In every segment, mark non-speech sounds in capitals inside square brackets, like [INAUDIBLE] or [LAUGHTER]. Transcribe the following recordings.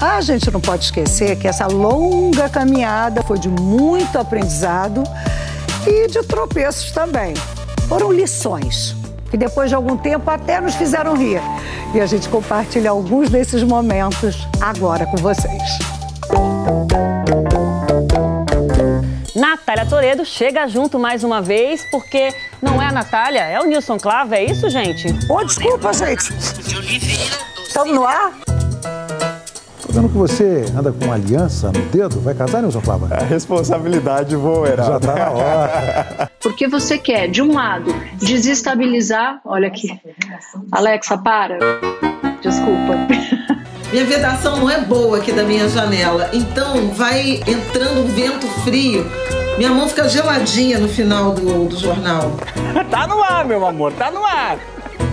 A gente não pode esquecer que essa longa caminhada foi de muito aprendizado e de tropeços também. Foram lições que depois de algum tempo até nos fizeram rir. E a gente compartilha alguns desses momentos agora com vocês. Natália Toredo chega junto mais uma vez, porque não é a Natália, é o Nilson Clava, é isso, gente? Ô, oh, desculpa, gente. Estamos no ar? Tô vendo que você anda com uma aliança no dedo. Vai casar, Nilson Flávio? A responsabilidade voa, Heraldo. Já tá na hora. [LAUGHS] Porque você quer, de um lado, desestabilizar... Olha aqui. Alexa, para. Desculpa. [LAUGHS] Minha vedação não é boa aqui da minha janela, então vai entrando um vento frio. Minha mão fica geladinha no final do, do jornal. [LAUGHS] tá no ar, meu amor, tá no ar.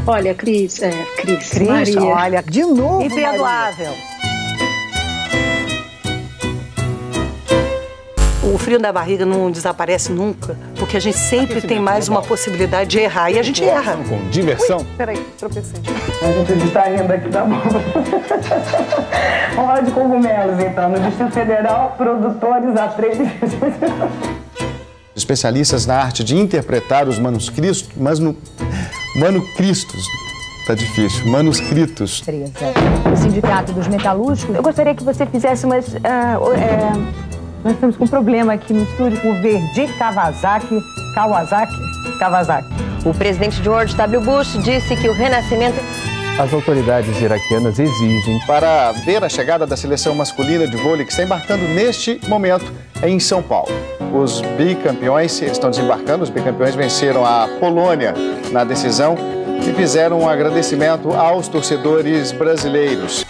Olha, Cris, é, Cris, Cris, Maria. olha, de novo, Imperdoável. O frio da barriga não desaparece nunca, porque a gente sempre tem mais uma possibilidade de errar e a gente erra. Com diversão. Ui, peraí, tropecei. A gente está rindo aqui da boca. Hora de cogumelos, então, no Distrito Federal, produtores a três Especialistas na arte de interpretar os manuscritos, mas no manuscritos. Tá difícil. Manuscritos. O Sindicato dos Metalúrgicos. Eu gostaria que você fizesse umas. Uh, uh, nós estamos com um problema aqui no estúdio com o Verdi Kawasaki. Kawasaki? Kawasaki. O presidente George W. Bush disse que o renascimento. As autoridades iraquianas exigem. Para ver a chegada da seleção masculina de vôlei que está embarcando neste momento em São Paulo. Os bicampeões estão desembarcando, os bicampeões venceram a Polônia na decisão e fizeram um agradecimento aos torcedores brasileiros.